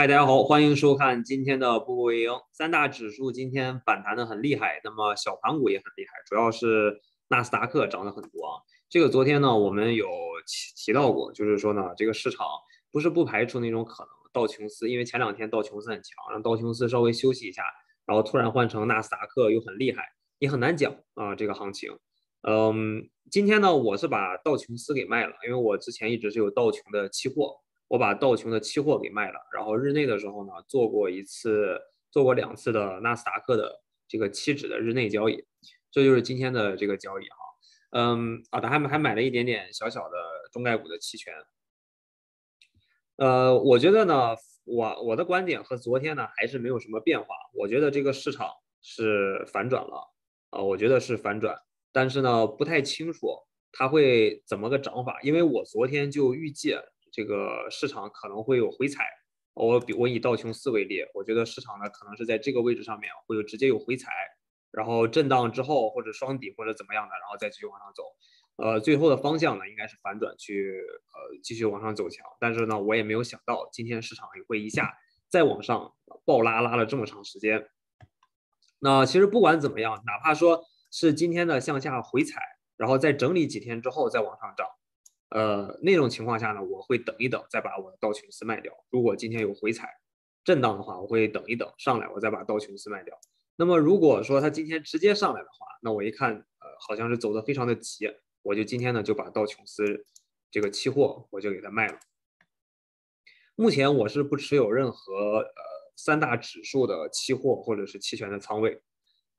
嗨，大家好，欢迎收看今天的步步为营。三大指数今天反弹的很厉害，那么小盘股也很厉害，主要是纳斯达克涨得很多啊。这个昨天呢，我们有提提到过，就是说呢，这个市场不是不排除那种可能，道琼斯因为前两天道琼斯很强，让道琼斯稍微休息一下，然后突然换成纳斯达克又很厉害，也很难讲啊这个行情。嗯，今天呢，我是把道琼斯给卖了，因为我之前一直是有道琼的期货。我把道琼的期货给卖了，然后日内的时候呢，做过一次，做过两次的纳斯达克的这个期指的日内交易，这就是今天的这个交易哈。嗯，啊，他还还买了一点点小小的中概股的期权。呃，我觉得呢，我我的观点和昨天呢还是没有什么变化。我觉得这个市场是反转了，啊，我觉得是反转，但是呢不太清楚它会怎么个涨法，因为我昨天就预计。这个市场可能会有回踩，我比我以道琼斯为例，我觉得市场呢可能是在这个位置上面会有直接有回踩，然后震荡之后或者双底或者怎么样的，然后再继续往上走，呃，最后的方向呢应该是反转去呃继续往上走强，但是呢我也没有想到今天市场也会一下再往上暴拉拉了这么长时间，那其实不管怎么样，哪怕说是今天的向下回踩，然后再整理几天之后再往上涨。呃，那种情况下呢，我会等一等，再把我的道琼斯卖掉。如果今天有回踩震荡的话，我会等一等上来，我再把道琼斯卖掉。那么如果说它今天直接上来的话，那我一看，呃，好像是走的非常的急，我就今天呢就把道琼斯这个期货我就给它卖了。目前我是不持有任何呃三大指数的期货或者是期权的仓位。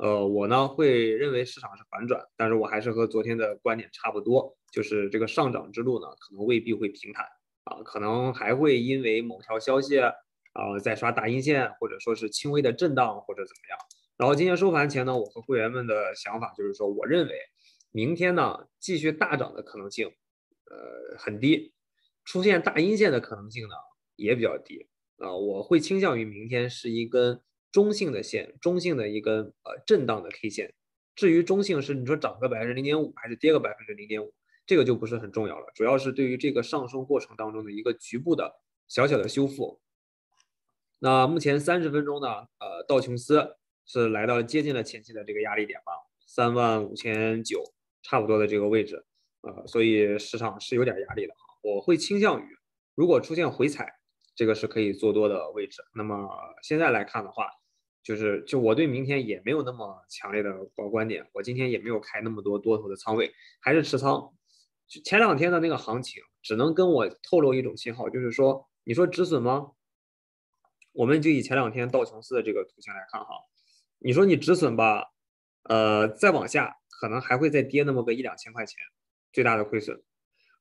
呃，我呢会认为市场是反转，但是我还是和昨天的观点差不多，就是这个上涨之路呢，可能未必会平坦啊，可能还会因为某条消息啊在刷大阴线，或者说是轻微的震荡或者怎么样。然后今天收盘前呢，我和会员们的想法就是说，我认为明天呢继续大涨的可能性呃很低，出现大阴线的可能性呢也比较低啊，我会倾向于明天是一根。中性的线，中性的一根呃震荡的 K 线。至于中性是你说涨个百分之零点五，还是跌个百分之零点五，这个就不是很重要了。主要是对于这个上升过程当中的一个局部的小小的修复。那目前三十分钟呢，呃，道琼斯是来到接近了前期的这个压力点吧，三万五千九差不多的这个位置，呃，所以市场是有点压力的哈。我会倾向于，如果出现回踩，这个是可以做多的位置。那么现在来看的话，就是，就我对明天也没有那么强烈的观观点，我今天也没有开那么多多头的仓位，还是持仓。就前两天的那个行情，只能跟我透露一种信号，就是说，你说止损吗？我们就以前两天道琼斯的这个图形来看哈，你说你止损吧，呃，再往下可能还会再跌那么个一两千块钱，最大的亏损。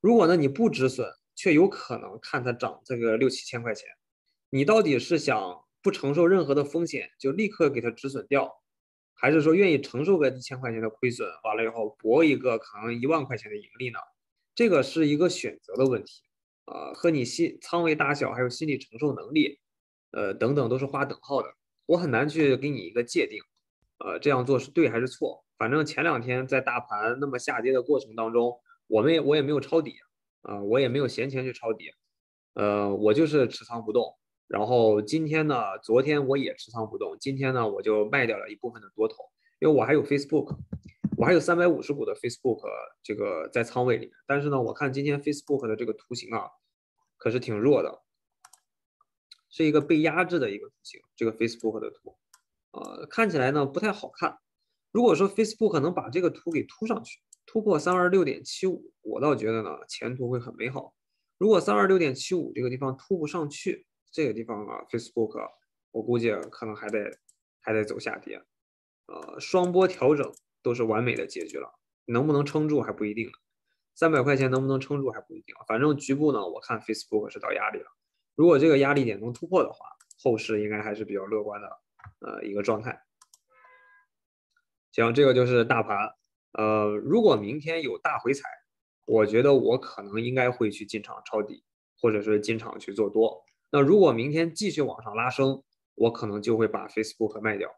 如果呢你不止损，却有可能看它涨这个六七千块钱，你到底是想？不承受任何的风险，就立刻给它止损掉，还是说愿意承受个一千块钱的亏损，完了以后博一个可能一万块钱的盈利呢？这个是一个选择的问题，呃，和你心仓位大小还有心理承受能力，呃等等都是划等号的，我很难去给你一个界定，呃，这样做是对还是错？反正前两天在大盘那么下跌的过程当中，我们也我也没有抄底啊，我也没有闲钱去抄底，呃，我就是持仓不动。然后今天呢，昨天我也持仓不动，今天呢我就卖掉了一部分的多头，因为我还有 Facebook，我还有三百五十股的 Facebook 这个在仓位里面。但是呢，我看今天 Facebook 的这个图形啊，可是挺弱的，是一个被压制的一个图形。这个 Facebook 的图，呃，看起来呢不太好看。如果说 Facebook 能把这个图给突上去，突破三二六点七五，我倒觉得呢前途会很美好。如果三二六点七五这个地方突不上去，这个地方啊，Facebook，我估计可能还得还得走下跌，呃，双波调整都是完美的结局了，能不能撑住还不一定呢，三百块钱能不能撑住还不一定，反正局部呢，我看 Facebook 是到压力了，如果这个压力点能突破的话，后市应该还是比较乐观的，呃，一个状态。行，这个就是大盘，呃，如果明天有大回踩，我觉得我可能应该会去进场抄底，或者是进场去做多。那如果明天继续往上拉升，我可能就会把 Facebook 卖掉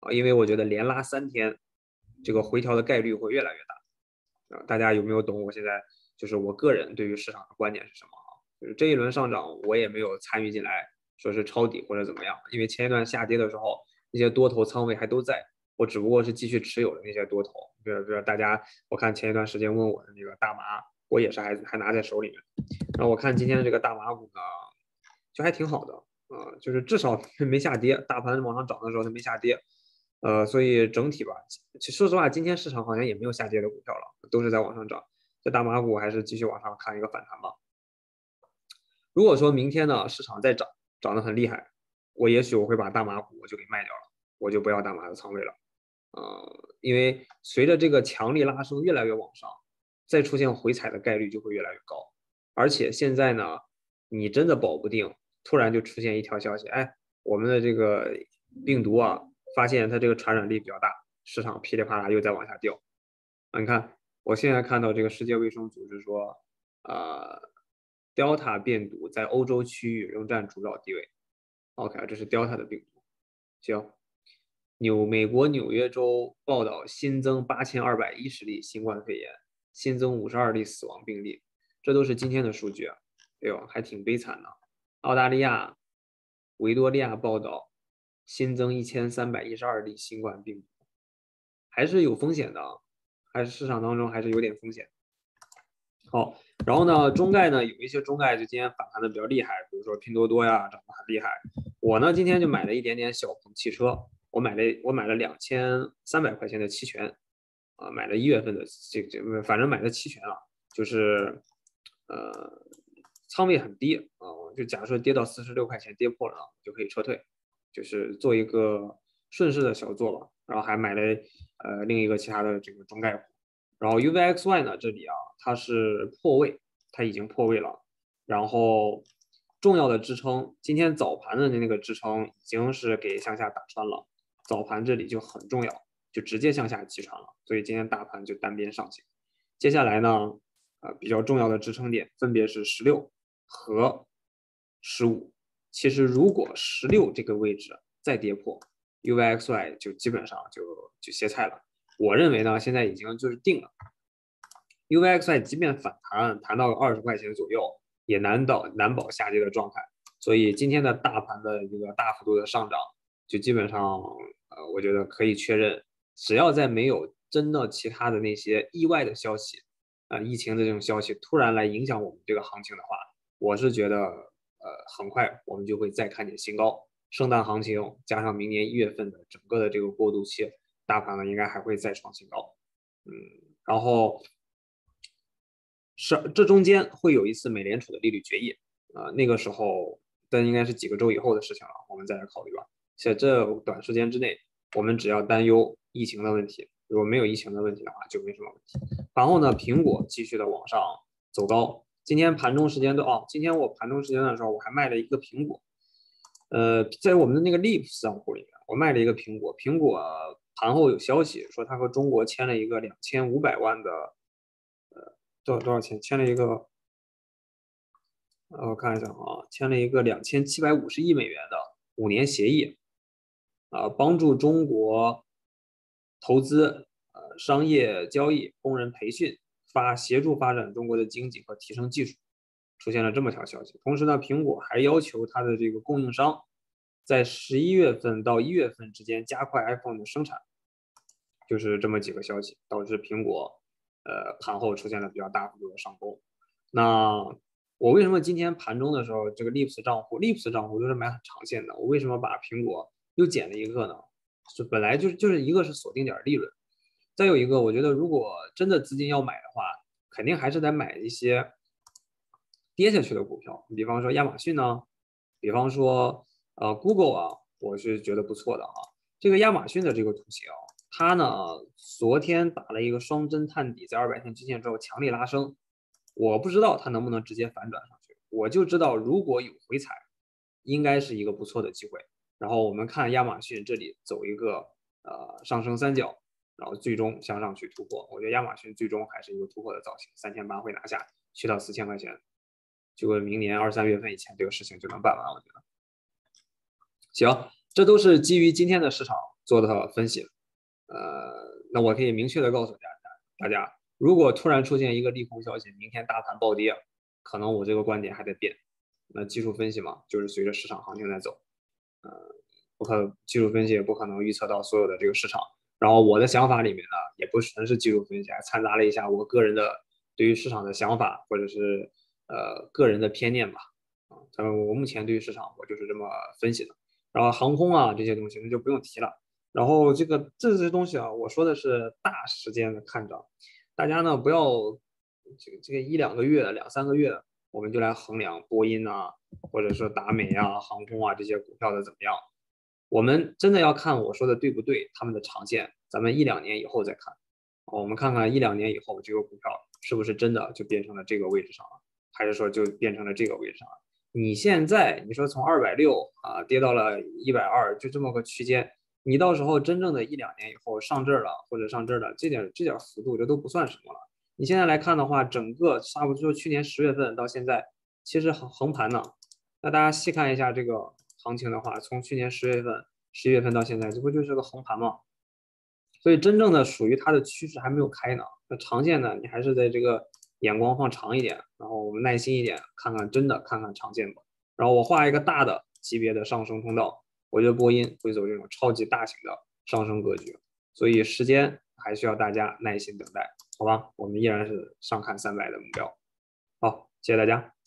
啊，因为我觉得连拉三天，这个回调的概率会越来越大啊。大家有没有懂我现在就是我个人对于市场的观点是什么啊？就是这一轮上涨我也没有参与进来说是抄底或者怎么样，因为前一段下跌的时候，那些多头仓位还都在，我只不过是继续持有的那些多头，比如比如大家，我看前一段时间问我的那个大麻，我也是还还拿在手里面。那我看今天的这个大麻股呢，还挺好的，啊，就是至少没下跌，大盘往上涨的时候它没下跌，呃，所以整体吧，其实说实话，今天市场好像也没有下跌的股票了，都是在往上涨。这大麻股还是继续往上看一个反弹吧。如果说明天呢市场再涨，涨得很厉害，我也许我会把大麻股我就给卖掉了，我就不要大麻的仓位了，呃，因为随着这个强力拉升越来越往上，再出现回踩的概率就会越来越高。而且现在呢，你真的保不定，突然就出现一条消息，哎，我们的这个病毒啊，发现它这个传染力比较大，市场噼里啪啦又在往下掉。啊，你看，我现在看到这个世界卫生组织说，呃，Delta 变毒在欧洲区域仍占主导地位。OK，这是 Delta 的病毒。行，纽美国纽约州报道新增八千二百一十例新冠肺炎，新增五十二例死亡病例。这都是今天的数据啊，哎呦，还挺悲惨的。澳大利亚维多利亚报道新增一千三百一十二例新冠病毒，还是有风险的，还是市场当中还是有点风险。好，然后呢，中概呢有一些中概就今天反弹的比较厉害，比如说拼多多呀涨得很厉害。我呢今天就买了一点点小鹏汽车，我买了我买了两千三百块钱的期权，啊，买了一月份的这这反正买的期权啊，就是。呃，仓位很低啊，就假设跌到四十六块钱跌破了，就可以撤退，就是做一个顺势的小做吧。然后还买了呃另一个其他的这个中概股。然后 UVXY 呢，这里啊它是破位，它已经破位了。然后重要的支撑，今天早盘的那个支撑已经是给向下打穿了，早盘这里就很重要，就直接向下击穿了，所以今天大盘就单边上行。接下来呢？呃，比较重要的支撑点分别是十六和十五。其实如果十六这个位置再跌破，UVXY 就基本上就就歇菜了。我认为呢，现在已经就是定了。UVXY 即便反弹弹到二十块钱左右，也难保难保下跌的状态。所以今天的大盘的一个大幅度的上涨，就基本上呃，我觉得可以确认，只要在没有真的其他的那些意外的消息。啊，疫情的这种消息突然来影响我们这个行情的话，我是觉得，呃，很快我们就会再看见新高。圣诞行情加上明年一月份的整个的这个过渡期，大盘呢应该还会再创新高。嗯，然后是这中间会有一次美联储的利率决议，啊，那个时候但应该是几个周以后的事情了，我们再来考虑吧。在这短时间之内，我们只要担忧疫情的问题。如果没有疫情的问题的话，就没什么问题。然后呢，苹果继续的往上走高。今天盘中时间段哦，今天我盘中时间段的时候，我还卖了一个苹果。呃，在我们的那个 Leap 账户里面，我卖了一个苹果。苹果盘后有消息说，他和中国签了一个两千五百万的，呃，多少多少钱？签了一个，我看一下啊，签了一个两千七百五十亿美元的五年协议，啊，帮助中国。投资、呃，商业交易、工人培训、发协助发展中国的经济和提升技术，出现了这么条消息。同时呢，苹果还要求它的这个供应商，在十一月份到一月份之间加快 iPhone 的生产，就是这么几个消息，导致苹果，呃，盘后出现了比较大幅度的上攻。那我为什么今天盘中的时候，这个 Lips 账户，Lips 账户都是买很长线的，我为什么把苹果又减了一个呢？就本来就就是一个是锁定点利润，再有一个，我觉得如果真的资金要买的话，肯定还是得买一些跌下去的股票，比方说亚马逊呢，比方说呃 Google 啊，我是觉得不错的啊。这个亚马逊的这个图形，它呢昨天打了一个双针探底，在二百天均线之后强力拉升，我不知道它能不能直接反转上去，我就知道如果有回踩，应该是一个不错的机会。然后我们看亚马逊这里走一个呃上升三角，然后最终向上去突破。我觉得亚马逊最终还是一个突破的造型，三千八会拿下，去到四千块钱，就明年二三月份以前这个事情就能办完。我觉得行，这都是基于今天的市场做的分析。呃，那我可以明确的告诉大家，大家如果突然出现一个利空消息，明天大盘暴跌，可能我这个观点还得变。那技术分析嘛，就是随着市场行情在走，呃，不可技术分析也不可能预测到所有的这个市场。然后我的想法里面呢，也不全是技术分析，还掺杂了一下我个人的对于市场的想法，或者是呃个人的偏见吧。啊，咱们我目前对于市场我就是这么分析的。然后航空啊这些东西那就不用提了。然后这个这些东西啊，我说的是大时间的看涨，大家呢不要这个这个一两个月、两三个月，我们就来衡量波音啊，或者说达美啊、航空啊这些股票的怎么样。我们真的要看我说的对不对，他们的长线，咱们一两年以后再看。我们看看一两年以后这个股票是不是真的就变成了这个位置上了，还是说就变成了这个位置上了？你现在你说从二百六啊跌到了一百二，就这么个区间，你到时候真正的一两年以后上这儿了或者上这儿了，这点这点幅度这都不算什么了。你现在来看的话，整个差不多去年十月份到现在，其实横横盘呢。那大家细看一下这个。行情的话，从去年十月份、十一月份到现在，这不就是个横盘吗？所以真正的属于它的趋势还没有开呢。那长线呢，你还是在这个眼光放长一点，然后我们耐心一点，看看真的看看长线吧。然后我画一个大的级别的上升通道，我觉得波音会走这种超级大型的上升格局。所以时间还需要大家耐心等待，好吧？我们依然是上看三百的目标。好，谢谢大家。